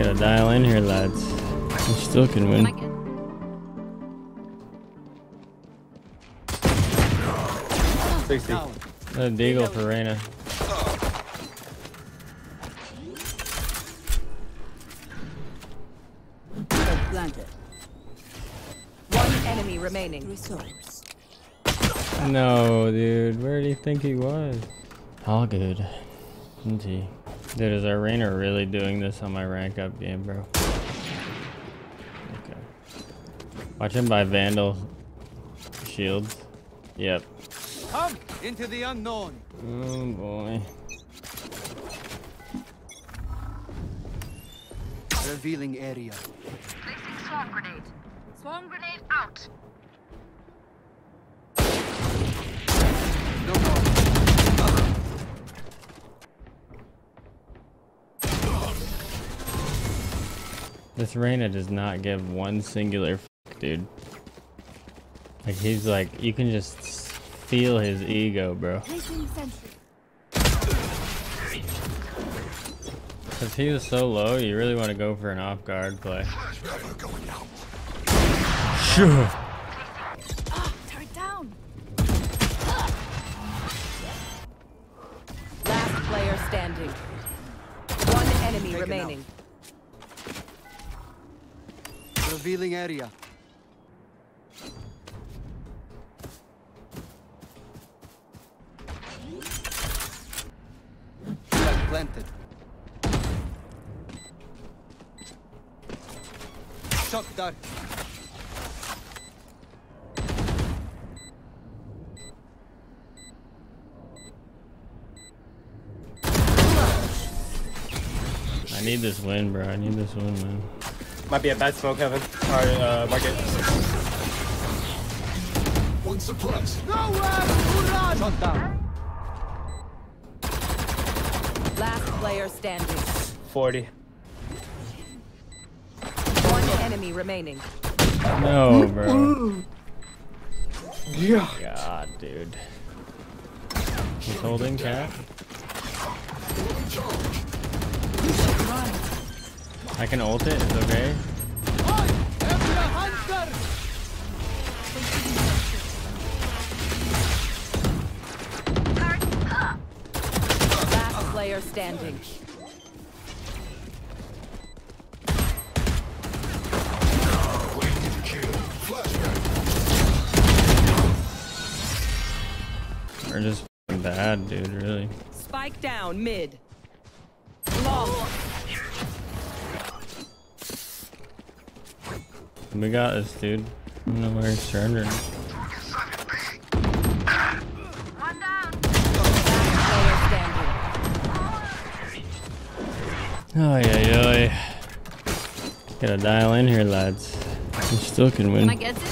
Gotta dial in here, lads. We still can win. Sixty. A deagle for Reyna. Planted. One enemy remaining. Resource. No, dude. Where do you think he was? All good. Isn't he? Dude, is our Reyna really doing this on my rank up game, bro? Okay. Watch him buy Vandal shields. Yep. Come into the unknown. Oh boy. Revealing area. Placing swarm grenade. Swarm grenade out. This Reyna does not give one singular fuck, dude. Like he's like, you can just feel his ego, bro. Cause he was so low, you really want to go for an off guard play. Sure. Ah, turret down. Last player standing. One enemy Taken remaining. Revealing area. Planted. Shock dart. I need this win, bro. I need this win, man. Might be a bad smoke, Heaven. Or, uh, market. Shot down. Last player standing. 40. One enemy remaining. No, bro. Yeah. God, dude. He's holding cat. I can ult it, it's okay. Last player standing. We're just bad, dude, really. Spike down mid. Long. We got this, dude. I don't know where he's surrendering. One down. Player standing. Oh, yeah, yeah. Gotta dial in here, lads. We still can win. Can I get it?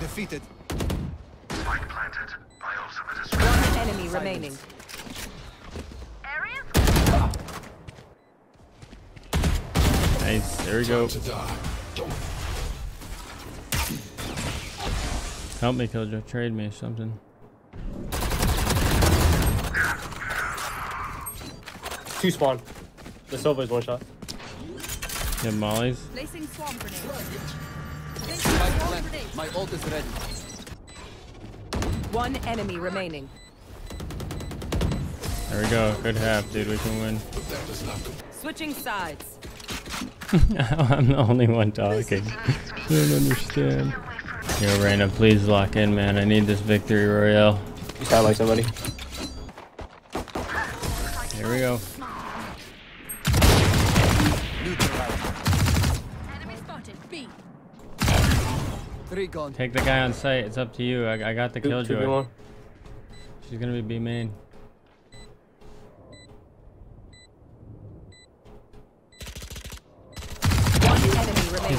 Defeated. One enemy remaining. Nice. There we go. Help me, Killjoy. Trade me something. Two spawn. The Sova is one shot. Yeah, Molly's. Placing swarm grenade. Spike. My ult is ready. One enemy remaining. There we go. Good half, dude. We can win. Switching sides. I'm the only one talking. I don't understand. Yo, Reyna, please lock in, man. I need this victory royale. You sound like somebody. Here we go. Neutralized. Enemy spotted. B. Three gone. Take the guy on site. It's up to you. I, I got the Two, two, Killjoy. She's gonna be B main.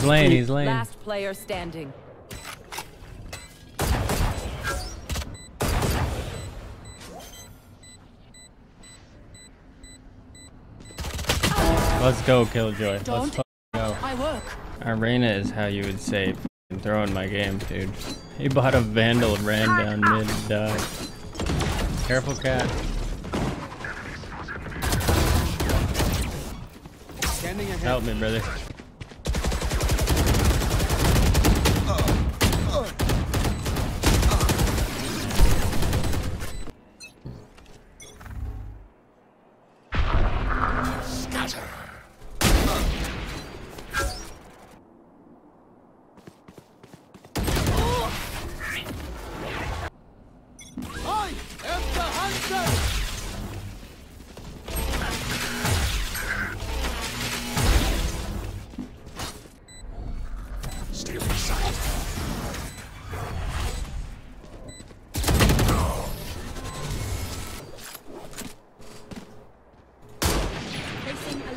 Lane. He's lane. Last player standing. Let's go, Killjoy. Let's Don't- fucking go. I work. Arena is how you would say f***ing throwing my game, dude. He bought a Vandal and ran down mid and died. Careful, cat. Help me, brother.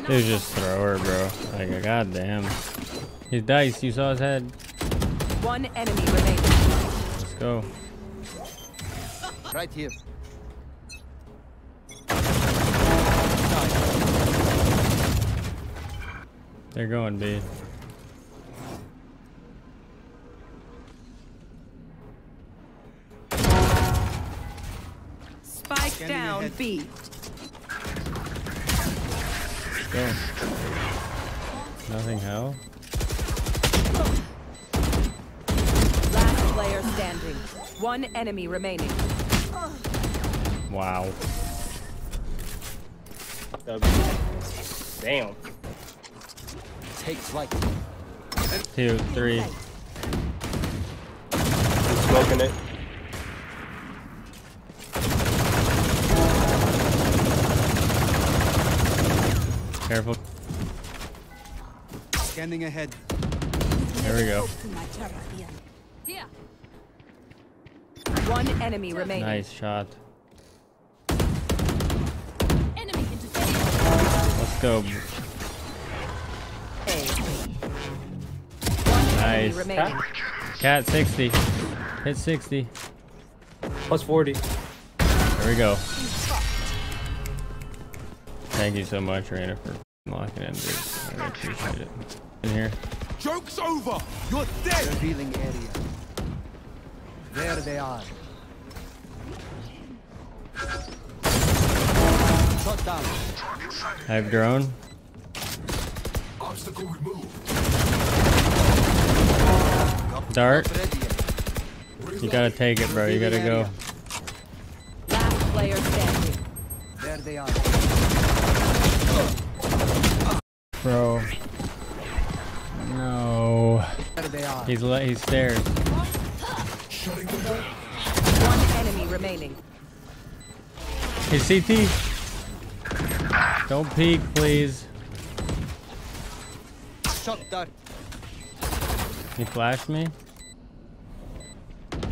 Dude, just throw her, bro. Like, goddamn. His dice, you saw his head. One enemy remaining. Let's go. Right here. They're going B. Spike down ahead. B. Go. Nothing hell? Last player standing. One enemy remaining. Wow. That'd Damn. Take flight. Two, three. I'm smoking it. Careful. Scanning ahead. There we go. Here. One enemy remaining. Nice shot. Enemy. Let's go. Nice. remaining. Cat 60. Hit 60. Plus 40. There we go. Thank you so much, Reyna, for locking in, dude. I appreciate it. In here. Joke's over. You're dead. Revealing area. There they are. Shot down. I have drone. Dart. You gotta take it, bro. You gotta go. Last player standing. There they are. Bro. No. He's let he's stairs. One enemy remaining. CT. Don't peek, please. Dart. He flashed me.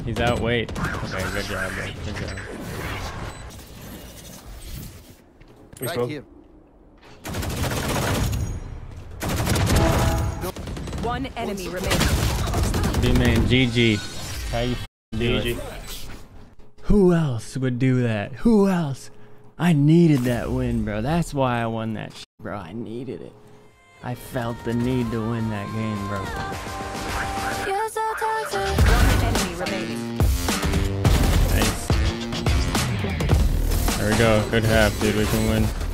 He's out. Wait. Okay, good job, bro. Good job. Right smoke. here. One enemy remaining. B man, GG. How you f- do it? GG. Who else would do that? Who else? I needed that win, bro. That's why I won that shit, bro. I needed it. I felt the need to win that game, bro. One enemy remaining. Nice. There we go. Good half, dude. We can win.